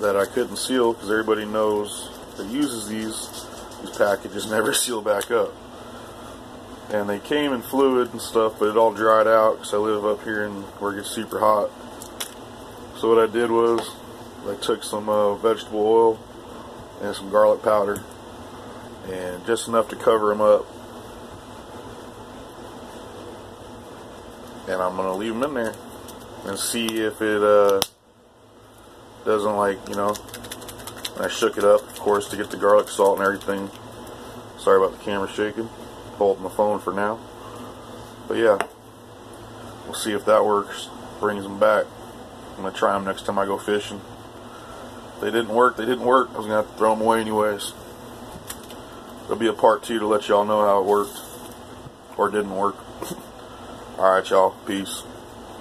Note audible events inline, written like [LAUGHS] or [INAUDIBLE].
that I couldn't seal because everybody knows that uses these, these packages [LAUGHS] never seal back up. And they came in fluid and stuff, but it all dried out because I live up here and where it gets super hot. So what I did was I took some uh, vegetable oil and some garlic powder and just enough to cover them up. And I'm going to leave them in there and see if it uh, doesn't like, you know, I shook it up, of course, to get the garlic salt and everything. Sorry about the camera shaking. Holding my phone for now. But yeah, we'll see if that works. Brings them back. I'm going to try them next time I go fishing. If they didn't work, they didn't work. I was going to have to throw them away anyways. There'll be a part two to let y'all know how it worked. Or didn't work. [LAUGHS] Alright, y'all. Peace.